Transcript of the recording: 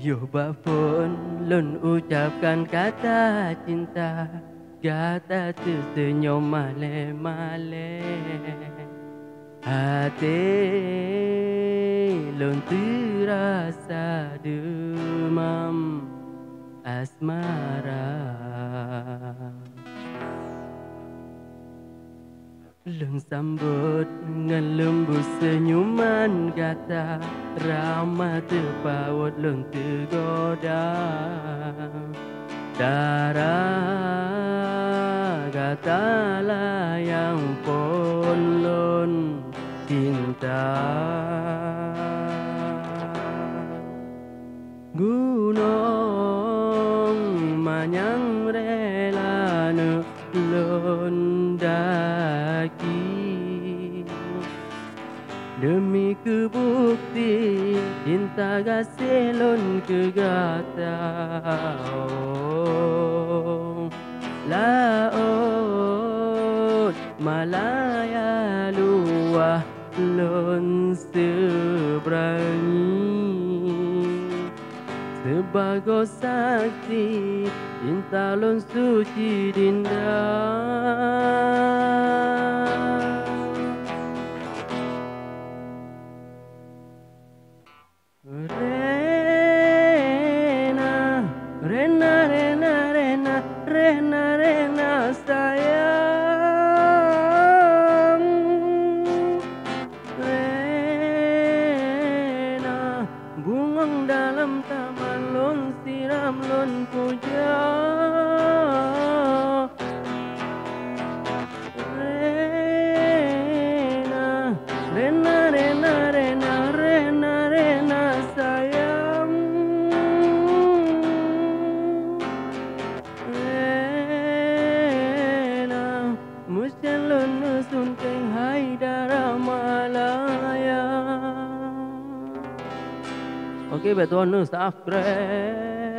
Yo bapun lun ucapkan kata cinta. Kata tersenyum male-male Hati lun terasa demam. Asmara Leng sambut dengan lembut senyuman kata Ramah terpaut leng tergoda. Darah katalah Demi kebukti cinta gaselon kegata oh, Laut Malaya luah lon seberangi. Sebagai saksi cinta lon suci dinda Rena, Rena, Rena, Rena, Rena, Rena sayang. Rena, bungang dalam taman lon siram lon puja Okay, give it one who's half great.